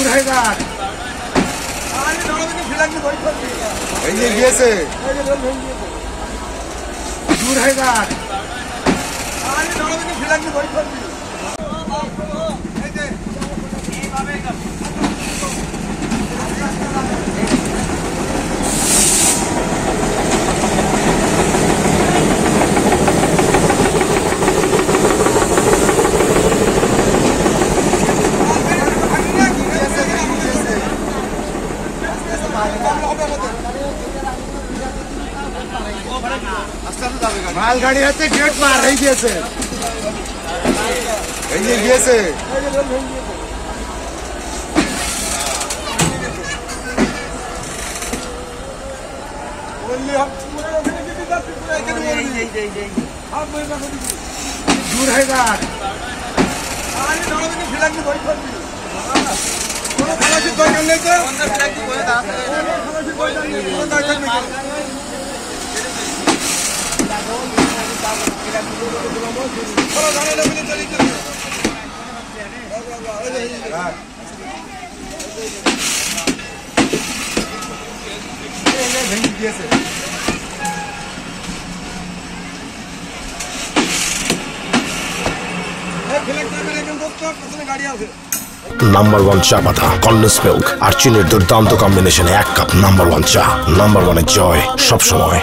দূর হয়ে যান এই যে গিয়েছে। দূর হয়ে যান মালগাড়ি হাতে গেট পার হয়ে গিয়েছে ভেঙে গিয়েছে দূর হয়ে যাক गाड़ी आ নাম্বার ওয়ান চা পাতা কন্ডেন্স মিল্ক আর চিনির দুর্দান্ত কম্বিনেশনে এক কাপ নাম্বার ওয়ান চা। নাম্বার ওয়ানের জয় সবসময়।